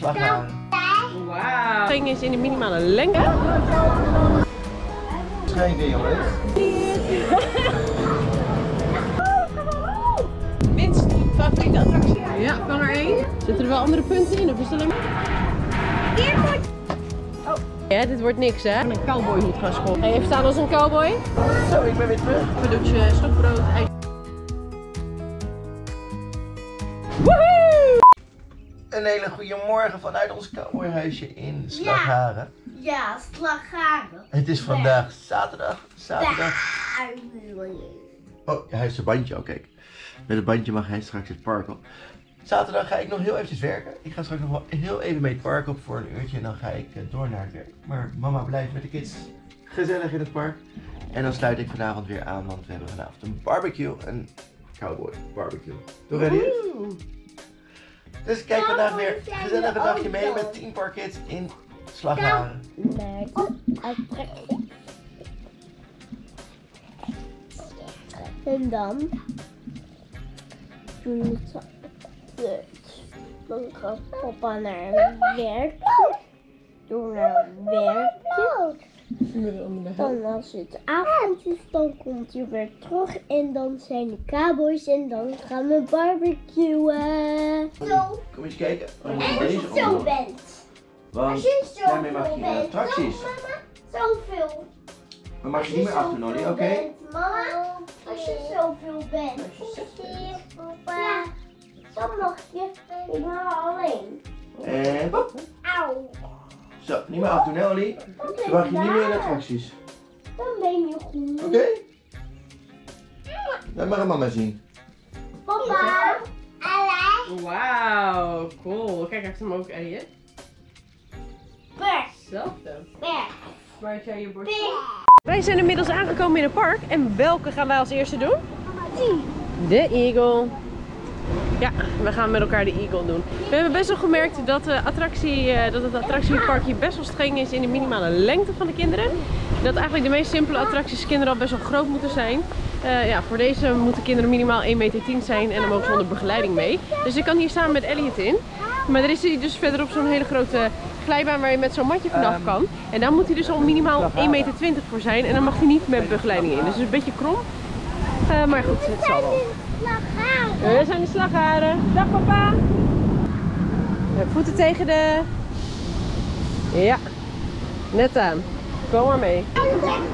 slagharen. Wauw. Ging is in de minimale lengte. Schijn weer jongens. Winst, favoriete attractie? Ja, kan er één. Zitten er wel andere punten in of is het alleen Oh. Ja, dit wordt niks hè. Een cowboy moet gaan schoppen. Hey, even staan als een cowboy. Zo, ik ben weer terug. Cadeautje, stokbrood, ijs. Een hele goede morgen vanuit ons cowboyhuisje in Slagharen. Ja, slagharen. Het is vandaag zaterdag. Zaterdag. Oh, hij heeft zijn bandje ook, kijk. Met het bandje mag hij straks het park op. Zaterdag ga ik nog heel eventjes werken. Ik ga straks nog wel heel even mee het park op voor een uurtje en dan ga ik eh, door naar het werk. Maar mama blijft met de kids gezellig in het park. En dan sluit ik vanavond weer aan, want we hebben vanavond een barbecue. Een cowboy barbecue. Toch ready? Dus kijk vandaag weer gezellig een dagje mee met 10 parkids in Slagharen. En dan doen we het. Dan gaat papa naar werk. Door naar werk. Dan als het avond is, dan komt hij weer terug. En dan zijn de cowboys en dan gaan we barbecuen. Zo. Kom eens kijken. Oh, En als je zo bent. Want Als je zo daarmee mag je bent. attracties. Zo, mama. Zoveel. Maar mag je niet meer afdoen, Olly, oké? bent, Mama, als je zoveel bent. Ja, dan mag je helemaal alleen. En hop. Auw. Zo, niet meer afdoen, hè, Olly? Dan Dan mag je niet meer in attracties. Dan ben je goed. Oké? Dat mag mama zien. Papa. Alle. Wauw, cool. Kijk, heeft hem ook, Elliot. Hetzelfde. Waar jij je bord? Bert. Wij zijn inmiddels aangekomen in het park. En welke gaan wij als eerste doen? De Eagle. Ja, we gaan met elkaar de Eagle doen. We hebben best wel gemerkt dat, de attractie, eh, dat het attractiepark hier best wel streng is in de minimale lengte van de kinderen. Dat eigenlijk de meest simpele attracties kinderen al best wel groot moeten zijn. Eh, ja, voor deze moeten kinderen minimaal 1,10 meter zijn en dan mogen ze onder begeleiding mee. Dus ik kan hier samen met Elliot in. Maar er is hier dus verderop zo'n hele grote glijbaan waar je met zo'n matje vanaf kan. En daar moet hij dus al minimaal 1,20 meter voor zijn en dan mag hij niet met begeleiding in. Dus het is een beetje krom. Eh, maar goed, het zal wel. Slagharen. We zijn de slagharen. Dag papa. Voeten tegen de... Ja, net aan. Kom maar mee.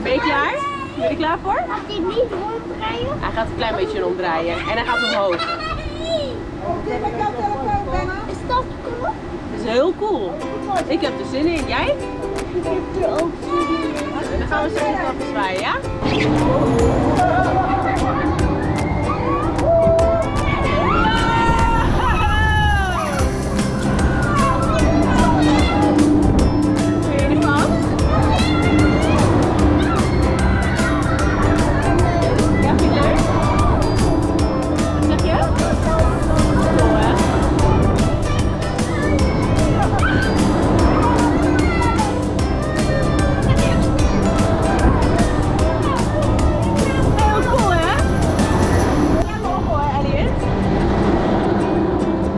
Ben je klaar? Ben je klaar voor? Gaat hij niet ronddraaien? Hij gaat een klein beetje omdraaien en hij gaat omhoog. Is dat cool? Het is heel cool. Ik heb er zin in. Jij? Ik heb er ook zin in. Dan gaan we zo even zwaaien, ja?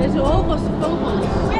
Dit is zo hoog als de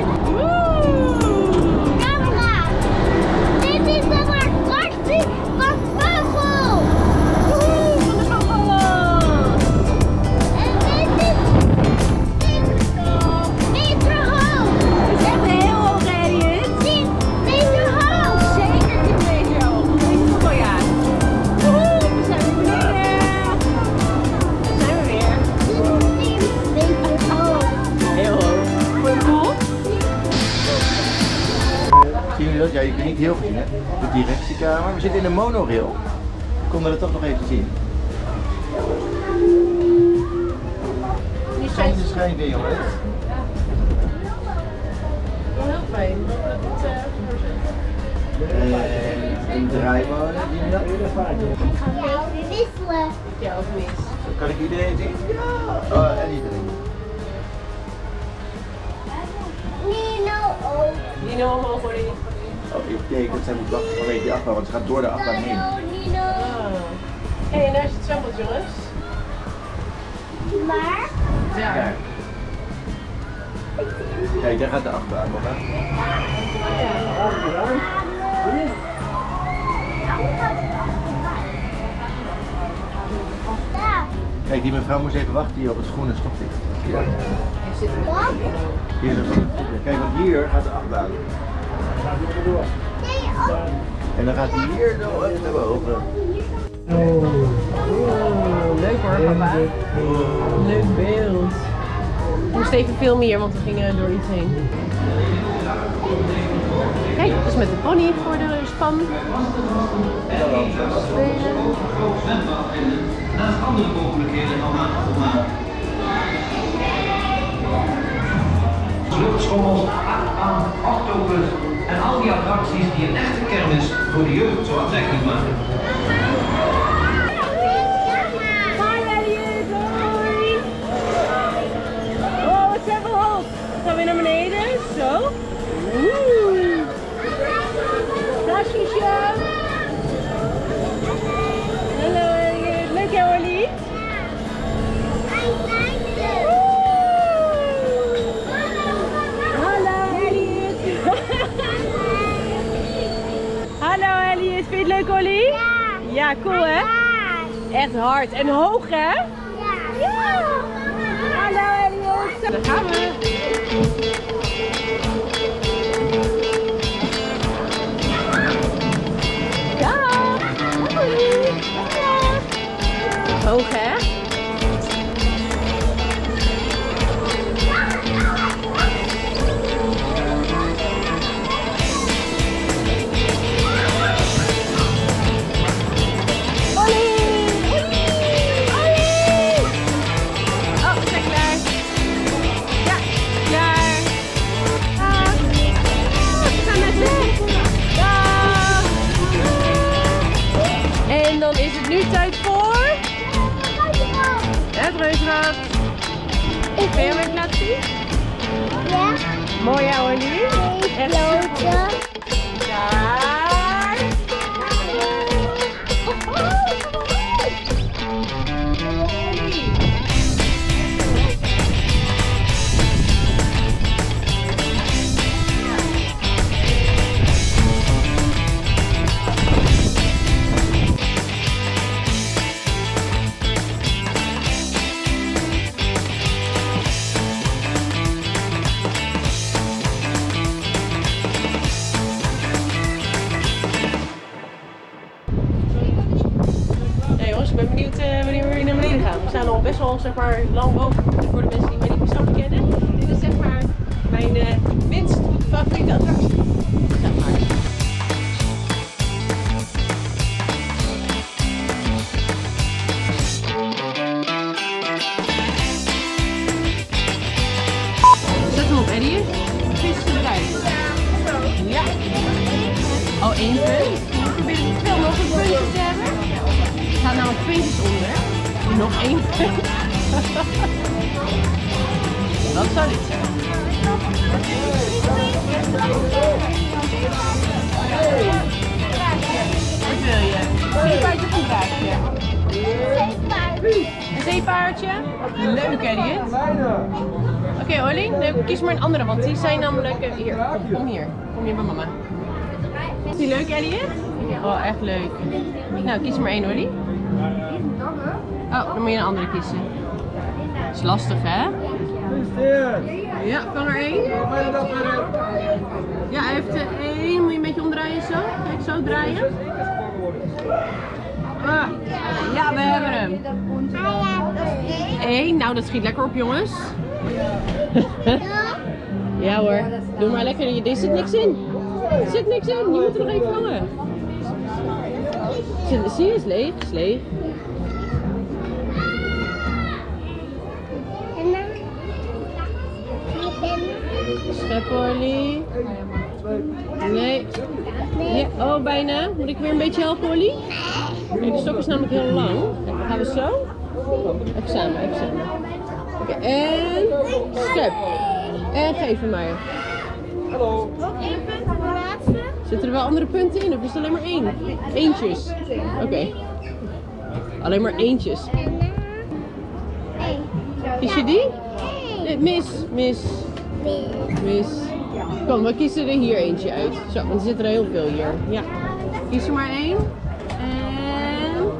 monorail. We konden het toch nog even zien. Die Schijn de schijn weer, jongens. heel fijn. En een draaimolen. Jullie dat? Ik ga jou weer wisselen. Ja, of mis. Kan ik iedereen zien. Ja! Oh, en iedereen. Nino ook. Nino omhoog hoor je. Oh, ik denk dat zij moet wachten vanwege die achtbaan, want ze gaat door de achtbaan heen. Nino, Nino. Hé, hey, daar is het zwembad jongens. Maar Ja. Kijk. Kijk, daar gaat de achtbaan. Daar. Kijk, die mevrouw moest even wachten hier op het groene stoplicht. Ja. Wat? Hier is het groene stoplicht. Kijk, want hier gaat de achtbaan. En dan gaat hij hier zo even naar boven. Oh, leuk hoor, papa. Leuk beeld. Ik moest even filmen hier, want we gingen door iets heen. Kijk, is met de pony voor de span. Spelen. Naast andere mogelijkheden dan aan afgemaakt. Luchtschommels, achtbaan, octopus en al die attracties die een echte kermis voor de jeugd zo aantrekkelijk maken. Oh, wat zijn we hoog. Gaan we naar beneden? Zo. Oeh. Ja. Ja, cool hè? Echt hard en hoog hè? Ja. Hallo, Elliot. Daar gaan we. Hoog hè? Één punt. Dat zou dit zijn. Wat wil je? Een zeepaardje of een draakje? Een zeepaardje? Leuk, Elliot. Oké, Ollie, dan kies maar een andere, want die zijn namelijk... eh, hier, kom, kom hier. Kom hier bij mama. Is die leuk, Elliot? Oh, echt leuk. Nou, kies maar één, Ollie. Oh, dan moet je een andere kiezen. Dat is lastig, hè? Ja, kan er één. Ja, hij heeft er één. Moet je een beetje omdraaien zo? Kijk, zo draaien. Ah, ja, we hebben hem. Eén. Nou, dat schiet lekker op, jongens. Ja hoor, doe maar lekker. Er zit niks in. Er zit niks in. Je moet er nog even vangen. Zie je, is leeg. Is leeg. Schepperlie. Nee. Ja, oh, bijna. Moet ik weer een beetje helpen? Kijk, de stok is namelijk heel lang. Kijk, gaan we zo. Even samen, even samen. Oké, en schep. En geef hem maar. Nog één punt, de laatste. Zitten er wel andere punten in of is het alleen maar één? Eentjes. Oké. Alleen maar eentjes. Hey. Kies je die? Nee, mis, mis. Kom, we kiezen er hier eentje uit. Zo, want er zitten er heel veel hier. Ja. Kies er maar één. En...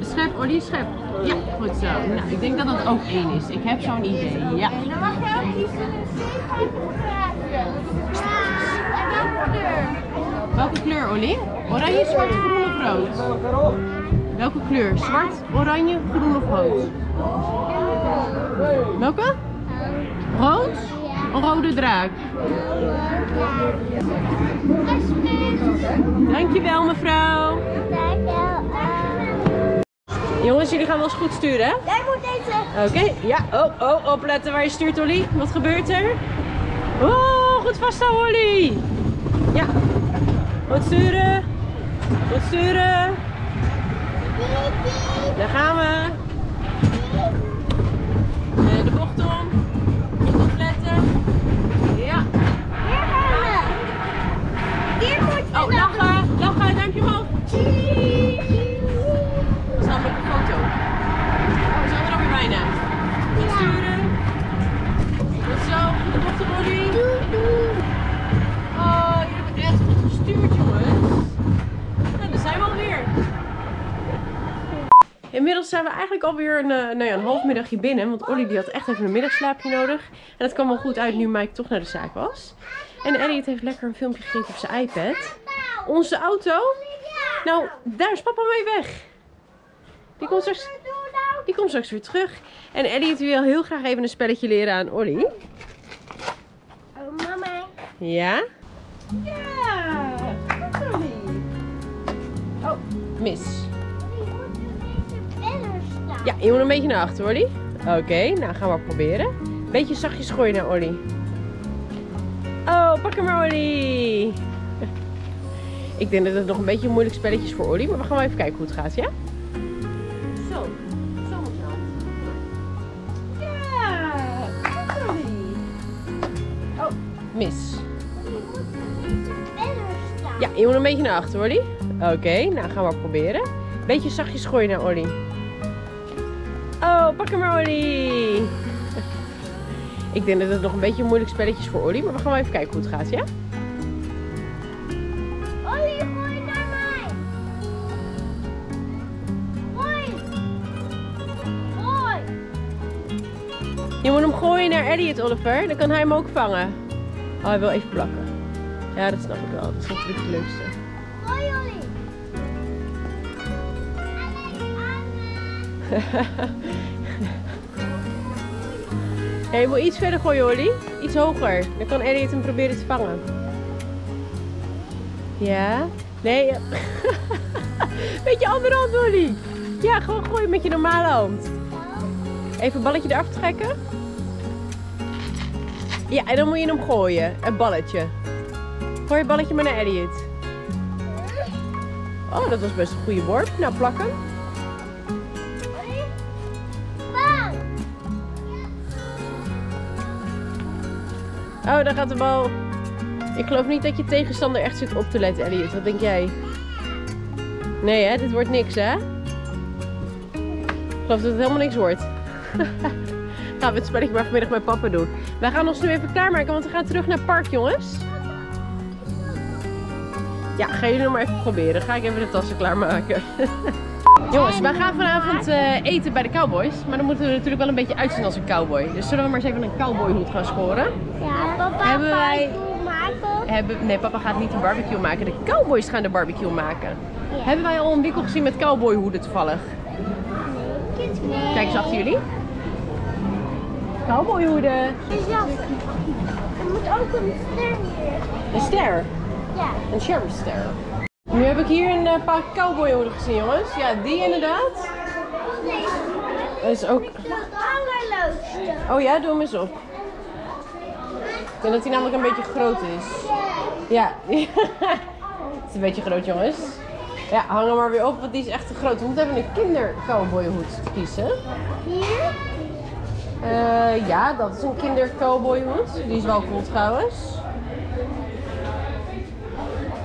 Schep, Ollie, schep. Ja, goed zo. Nou, ik denk dat dat ook één is. Ik heb zo'n idee. Ja. En dan mag je ook kiezen een En welke kleur? Welke kleur, Ollie? Oranje, zwart, groen of rood? Welke kleur? Zwart, oranje, groen of rood? Welke? Rood? Een rode draak. Dankjewel, mevrouw. Jongens, jullie gaan wel eens goed sturen, hè? Jij moet deze. Oké, ja. Oh, oh, opletten waar je stuurt, Ollie. Wat gebeurt er? Oh, goed vasthouden, Ollie. Ja. Goed sturen. Goed sturen. Daar gaan we. Zijn we eigenlijk alweer een, eh, nou ja, een half middagje binnen. Want Ollie die had echt even een middagslaapje nodig. En dat kwam wel goed uit nu Mike toch naar de zaak was. En Elliot heeft lekker een filmpje gekeken op zijn iPad. Onze auto? Nou, daar is papa mee weg. Die komt straks, die komt straks weer terug. En Elliot wil heel graag even een spelletje leren aan Ollie. Oh, mama. Ja? Ja! Ollie. Oh, mis. Ja, je moet een beetje naar achter, Ollie. Oké, nou gaan we proberen. Beetje zachtjes gooien naar Ollie. Oh, pak hem maar, Ollie. Ik denk dat het nog een beetje een moeilijk spelletje is voor Ollie, maar we gaan wel even kijken hoe het gaat, ja? Zo, zo moet je hand. Ja, Ollie. Oh, mis. Ja, je moet een beetje naar achter, Ollie. Oké, nou gaan we proberen. Beetje zachtjes gooien naar Ollie. Oh, pak hem maar, Ollie. Ik denk dat het nog een beetje een moeilijk spelletje is voor Ollie, maar we gaan wel even kijken hoe het gaat, ja? Ollie, gooi naar mij. Gooi. Gooi. Je moet hem gooien naar Elliot, Oliver. Dan kan hij hem ook vangen. Oh, hij wil even plakken. Ja, dat snap ik wel. Dat is natuurlijk het leukste. Ja, je moet iets verder gooien, Ollie. Iets hoger. Dan kan Elliot hem proberen te vangen. Ja? Nee. ja. met je andere hand, Ollie. Ja, gewoon gooien met je normale hand. Even een balletje eraf trekken. Ja, en dan moet je hem gooien. Een balletje. Gooi je balletje maar naar Elliot. Oh, dat was best een goede worp. Nou, plakken. Oh, daar gaat de bal. Ik geloof niet dat je tegenstander echt zit op te letten, Elliot. Wat denk jij? Nee, hè? Dit wordt niks, hè? Ik geloof dat het helemaal niks wordt. Gaan we het spelletje maar vanmiddag met papa doen. Wij gaan ons nu even klaarmaken, want we gaan terug naar het park, jongens. Ja, gaan jullie nog maar even proberen. Ga ik even de tassen klaarmaken. jongens, wij gaan vanavond eh, eten bij de Cowboys. Maar dan moeten we natuurlijk wel een beetje uitzien als een cowboy. Dus zullen we maar eens even een cowboyhoed gaan scoren? Ja, papa. Hebben wij- barbecue maken? Hebben, nee, papa gaat niet een barbecue maken. De cowboys gaan de barbecue maken. Ja. Hebben wij al een winkel gezien met cowboyhoeden toevallig? Nee. Kijk eens achter jullie. Cowboyhoeden. Er moet ook een ster hier. Een ster. Ja. Een sheriffster. Nu heb ik hier een eh, paar cowboyhoeden gezien, jongens. Ja, die inderdaad. Dat is ook... Oh ja, doe hem eens op. Ik denk dat hij namelijk een beetje groot is. Ja. Het is een beetje groot, jongens. Ja, hang hem maar weer op, want die is echt te groot. We moeten even een kindercowboyhoed kiezen. Hier? Eh, ja, dat is een kindercowboyhoed. Die is wel cool trouwens.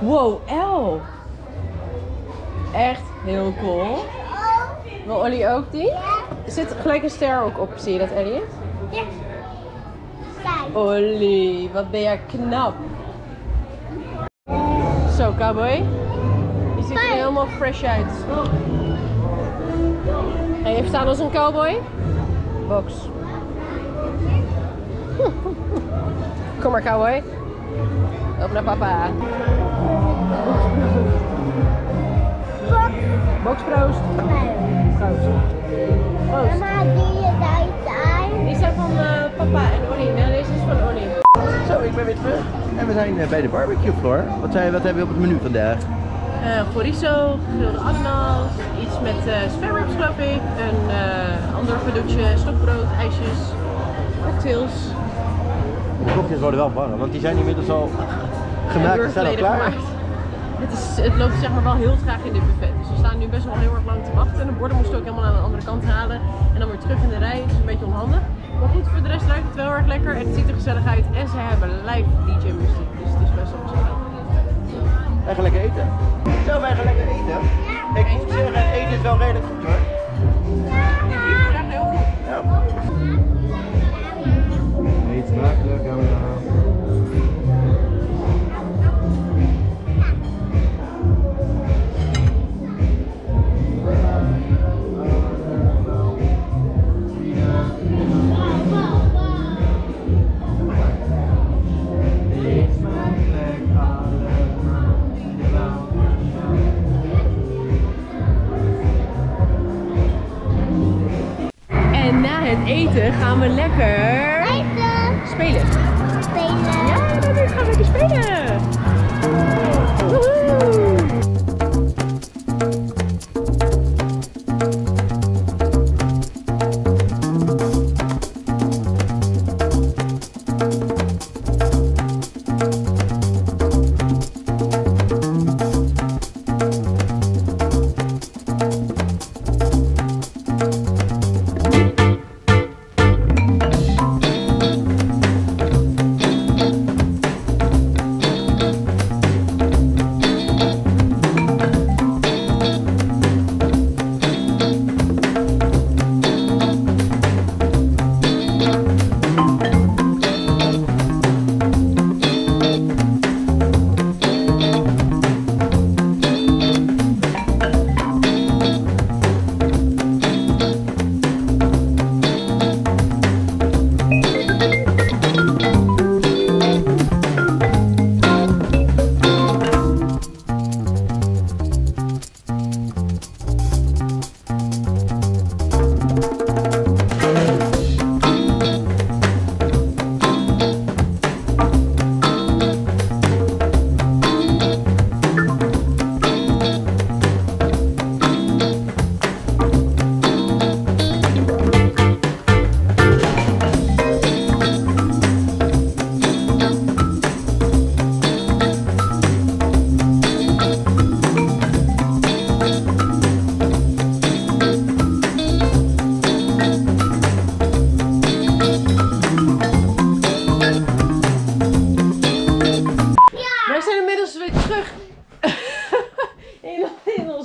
Wow, L. Echt heel cool. Wil Ollie ook die? Er zit gelijk een ster ook op, zie je dat Elliot? Ja. Olly, wat ben jij knap. Zo, cowboy. Je ziet er helemaal fresh uit. En je staat als een cowboy? Box. Kom maar, cowboy. Op naar papa. Box proost. Proost. Proost. Mama, doe je duit aan? Die zijn van eh, papa en Olly. Nee, deze is van Olly. Zo, ik ben weer terug. En we zijn eh, bij de barbecue floor. Wat, zijn, wat hebben we op het menu vandaag? Eh chorizo, gegrilde ananas, iets met eh spare ribs geloof ik, een eh ander cadeautje, stokbrood, ijsjes, cocktails. De kopjes worden wel warm, want die zijn inmiddels al gemaakt en al geleden klaar. Het, is, het loopt zeg maar wel heel traag in dit buffet. Dus staan nu best wel heel erg lang te wachten. En de borden moesten ook helemaal aan de andere kant halen. En dan weer terug in de rij. Is een beetje onhandig. Maar goed, voor de rest ruikt het wel erg lekker. En het ziet er gezellig uit. En ze hebben live DJ muziek. Dus het is best wel gezellig. Wij gaan lekker eten. Zo, wij gaan lekker eten. Ik moet zeggen, eten is wel redelijk goed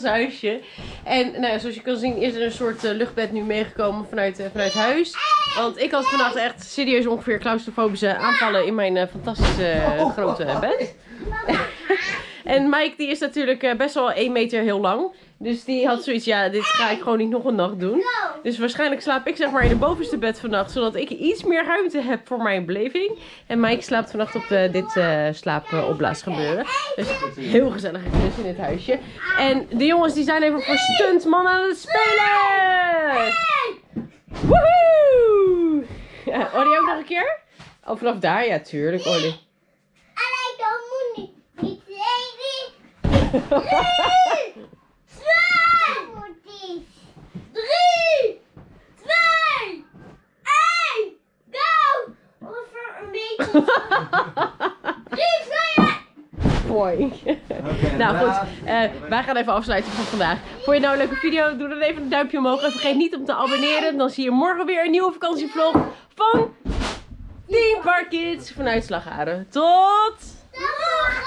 huisje. En nou, zoals je kan zien is er een soort eh, luchtbed nu meegekomen vanuit, eh, vanuit huis. Want ik had vannacht echt serieus ongeveer claustrofobische aanvallen in mijn eh, fantastische grote bed. en Mike die is natuurlijk best wel 1 meter heel lang. Dus die had zoiets, ja, dit ga ik gewoon niet nog een nacht doen. Dus waarschijnlijk slaap ik zeg maar in het bovenste bed vannacht. Zodat ik iets meer ruimte heb voor mijn beleving. En Mike slaapt vannacht op eh, dit eh slaapopblaasgebeuren. Dus heel gezellig dus in dit huisje. En de jongens die zijn even voor stuntman aan het spelen. Woehoe! Ja, ook nog een keer? Oh, vanaf daar? Ja, tuurlijk, Olly. En ik dan moet niet. Niet Mooi. nou goed, eh, wij gaan even afsluiten voor vandaag. Vond je nou een leuke video? Doe dan even een duimpje omhoog. En vergeet niet om te abonneren. Dan zie je morgen weer een nieuwe vakantievlog van Team Park Kids vanuit Slagharen. Tot... Tot morgen.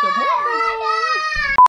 Tot morgen!